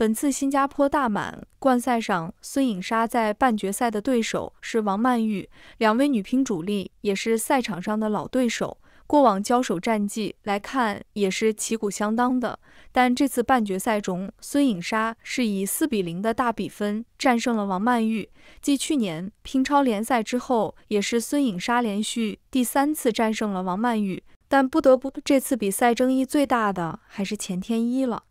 本次新加坡大满贯赛上，孙颖莎在半决赛的对手是王曼玉，两位女乒主力也是赛场上的老对手，过往交手战绩来看也是旗鼓相当的。但这次半决赛中，孙颖莎是以四比零的大比分战胜了王曼玉，继去年乒超联赛之后，也是孙颖莎连续第三次战胜了王曼玉。但不得不，这次比赛争议最大的还是钱天一了。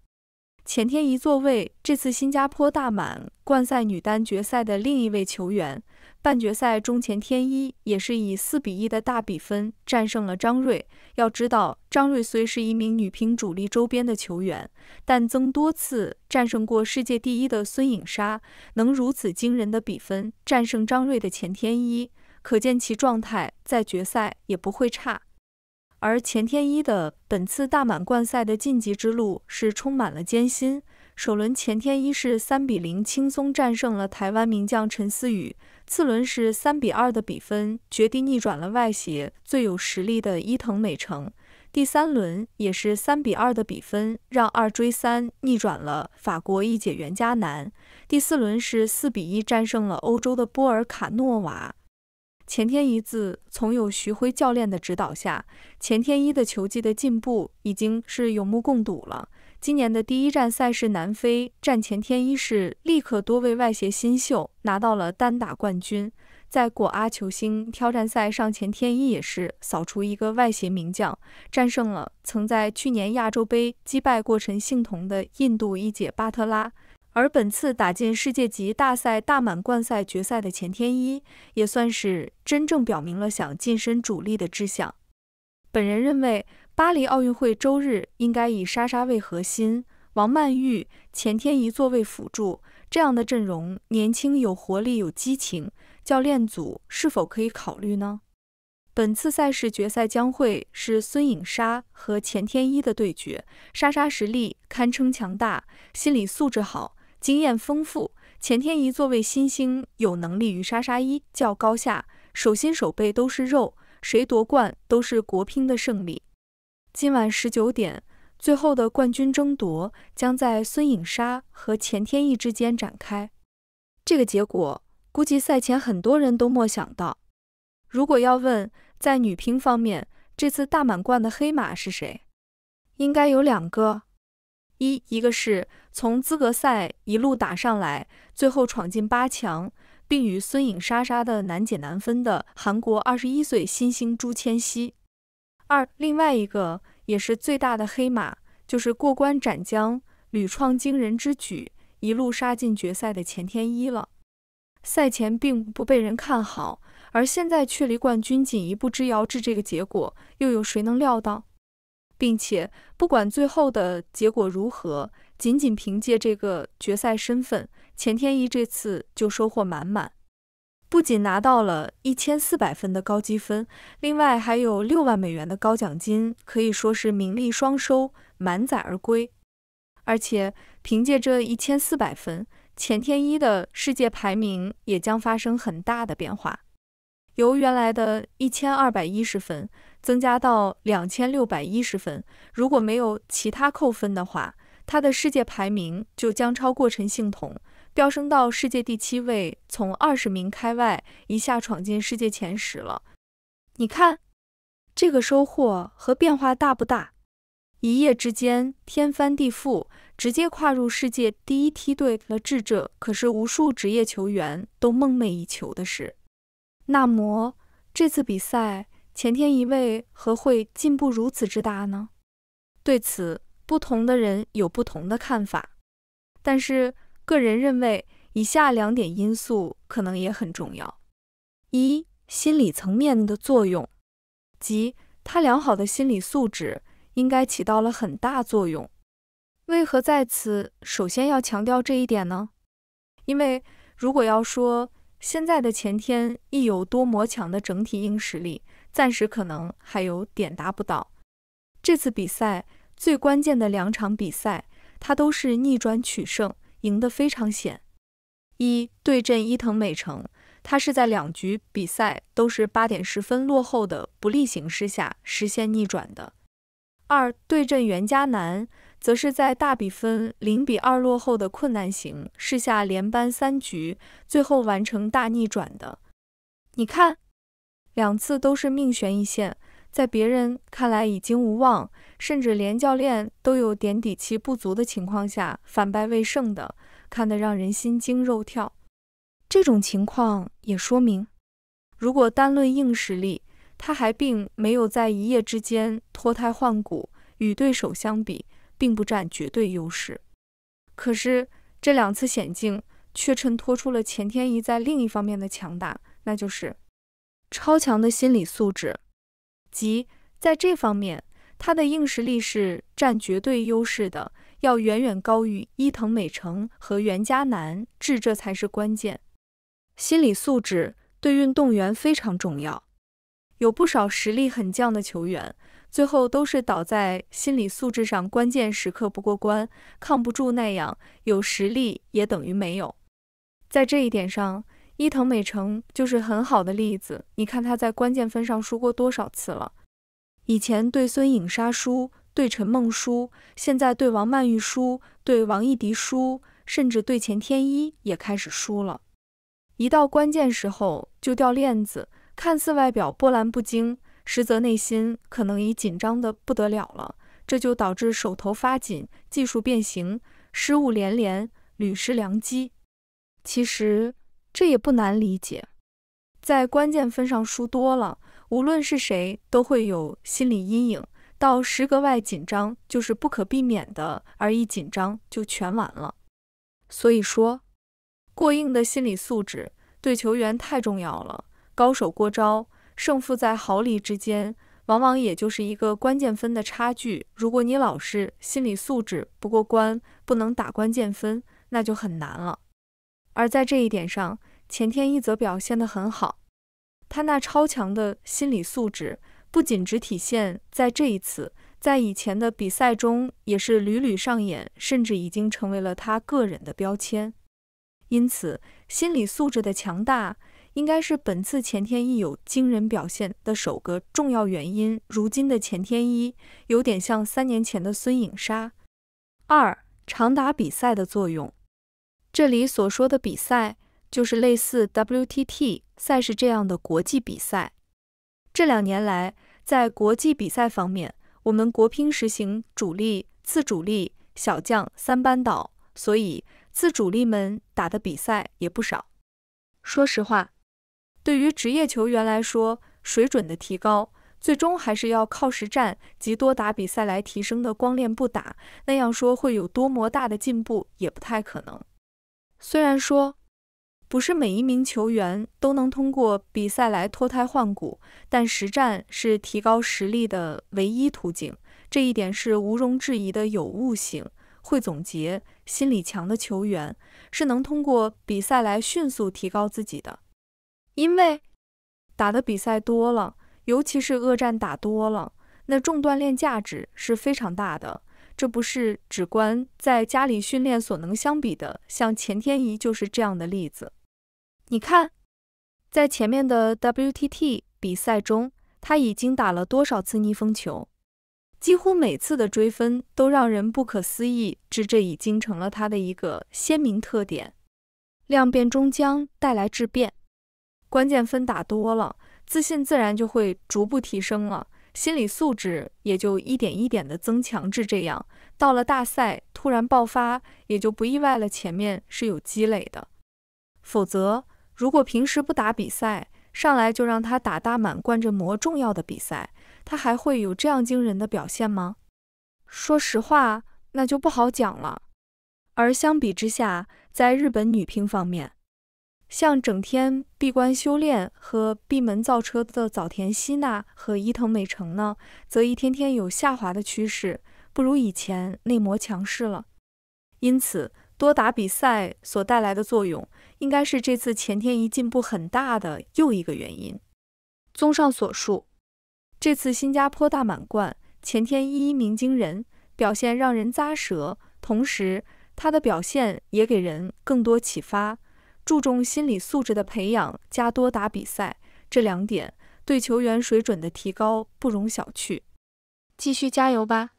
钱天一作为这次新加坡大满贯赛女单决赛的另一位球员，半决赛中钱天一也是以四比一的大比分战胜了张睿。要知道，张睿虽是一名女乒主力周边的球员，但曾多次战胜过世界第一的孙颖莎，能如此惊人的比分战胜张睿的钱天一，可见其状态在决赛也不会差。而钱天一的本次大满贯赛的晋级之路是充满了艰辛。首轮钱天一是三比零轻松战胜了台湾名将陈思雨，次轮是三比二的比分绝地逆转了外协最有实力的伊藤美诚，第三轮也是三比二的比分让二追三逆转了法国一姐袁嘉楠，第四轮是四比一战胜了欧洲的波尔卡诺娃。钱天一自从有徐辉教练的指导下，钱天一的球技的进步已经是有目共睹了。今年的第一站赛事南非战钱天一是立刻多位外协新秀拿到了单打冠军，在果阿球星挑战赛上，钱天一也是扫除一个外协名将，战胜了曾在去年亚洲杯击败过陈幸同的印度一姐巴特拉。而本次打进世界级大赛大满贯赛决赛的钱天一，也算是真正表明了想晋升主力的志向。本人认为，巴黎奥运会周日应该以莎莎为核心，王曼玉、钱天一作为辅助，这样的阵容年轻、有活力、有激情。教练组是否可以考虑呢？本次赛事决赛将会是孙颖莎和钱天一的对决，莎莎实力堪称强大，心理素质好。经验丰富，钱天一作为新星，有能力与莎莎一较高下，手心手背都是肉，谁夺冠都是国乒的胜利。今晚十九点，最后的冠军争夺将在孙颖莎和钱天一之间展开。这个结果，估计赛前很多人都没想到。如果要问在女乒方面，这次大满贯的黑马是谁？应该有两个。一一个是从资格赛一路打上来，最后闯进八强，并与孙颖莎莎的难解难分的韩国二十一岁新星朱千熙。二另外一个也是最大的黑马，就是过关斩将、屡创惊人之举，一路杀进决赛的钱天一了。赛前并不被人看好，而现在却离冠军仅一步之遥，至这个结果，又有谁能料到？并且，不管最后的结果如何，仅仅凭借这个决赛身份，钱天一这次就收获满满。不仅拿到了一千四百分的高积分，另外还有六万美元的高奖金，可以说是名利双收，满载而归。而且，凭借这一千四百分，钱天一的世界排名也将发生很大的变化，由原来的一千二百一十分。增加到两千六百一十分，如果没有其他扣分的话，他的世界排名就将超过陈幸同，飙升到世界第七位，从二十名开外一下闯进世界前十了。你看，这个收获和变化大不大？一夜之间天翻地覆，直接跨入世界第一梯队了，智者可是无数职业球员都梦寐以求的事。那么这次比赛？前天一位何会进步如此之大呢？对此，不同的人有不同的看法。但是，个人认为以下两点因素可能也很重要：一、心理层面的作用，即他良好的心理素质应该起到了很大作用。为何在此首先要强调这一点呢？因为如果要说现在的前天亦有多么强的整体硬实力，暂时可能还有点达不到。这次比赛最关键的两场比赛，他都是逆转取胜，赢得非常险。一对阵伊藤美诚，他是在两局比赛都是八点十分落后的不利形势下实现逆转的。二对阵袁嘉楠，则是在大比分零比二落后的困难型试下连扳三局，最后完成大逆转的。你看，两次都是命悬一线，在别人看来已经无望，甚至连教练都有点底气不足的情况下，反败为胜的，看得让人心惊肉跳。这种情况也说明，如果单论硬实力，他还并没有在一夜之间脱胎换骨，与对手相比。并不占绝对优势，可是这两次险境却衬托出了钱天一在另一方面的强大，那就是超强的心理素质。即在这方面，他的硬实力是占绝对优势的，要远远高于伊藤美诚和袁嘉楠，这这才是关键。心理素质对运动员非常重要，有不少实力很犟的球员。最后都是倒在心理素质上，关键时刻不过关，抗不住那样，有实力也等于没有。在这一点上，伊藤美诚就是很好的例子。你看他在关键分上输过多少次了？以前对孙颖莎输，对陈梦输，现在对王曼玉输，对王艺迪输，甚至对钱天一也开始输了。一到关键时候就掉链子，看似外表波澜不惊。实则内心可能已紧张的不得了了，这就导致手头发紧，技术变形，失误连连，屡失良机。其实这也不难理解，在关键分上输多了，无论是谁都会有心理阴影，到时格外紧张就是不可避免的，而一紧张就全完了。所以说，过硬的心理素质对球员太重要了，高手过招。胜负在毫厘之间，往往也就是一个关键分的差距。如果你老是心理素质不过关，不能打关键分，那就很难了。而在这一点上，钱天一则表现得很好。他那超强的心理素质，不仅只体现在这一次，在以前的比赛中也是屡屡上演，甚至已经成为了他个人的标签。因此，心理素质的强大。应该是本次钱天一有惊人表现的首个重要原因。如今的钱天一有点像三年前的孙颖莎。二、长打比赛的作用。这里所说的比赛，就是类似 WTT 赛事这样的国际比赛。这两年来，在国际比赛方面，我们国乒实行主力、次主力、小将三班倒，所以次主力们打的比赛也不少。说实话。对于职业球员来说，水准的提高最终还是要靠实战及多打比赛来提升的。光练不打，那样说会有多么大的进步也不太可能。虽然说不是每一名球员都能通过比赛来脱胎换骨，但实战是提高实力的唯一途径，这一点是毋庸置疑的有悟性。会总结，心理强的球员是能通过比赛来迅速提高自己的。因为打的比赛多了，尤其是恶战打多了，那重锻炼价值是非常大的。这不是只关在家里训练所能相比的，像钱天一就是这样的例子。你看，在前面的 WTT 比赛中，他已经打了多少次逆风球？几乎每次的追分都让人不可思议，这这已经成了他的一个鲜明特点。量变终将带来质变。关键分打多了，自信自然就会逐步提升了，心理素质也就一点一点的增强至这样。到了大赛突然爆发，也就不意外了。前面是有积累的，否则如果平时不打比赛，上来就让他打大满贯这么重要的比赛，他还会有这样惊人的表现吗？说实话，那就不好讲了。而相比之下，在日本女乒方面，像整天闭关修炼和闭门造车的早田希娜和伊藤美诚呢，则一天天有下滑的趋势，不如以前内膜强势了。因此，多打比赛所带来的作用，应该是这次前天一进步很大的又一个原因。综上所述，这次新加坡大满贯，前天一一鸣惊人，表现让人咂舌，同时他的表现也给人更多启发。注重心理素质的培养，加多打比赛，这两点对球员水准的提高不容小觑。继续加油吧！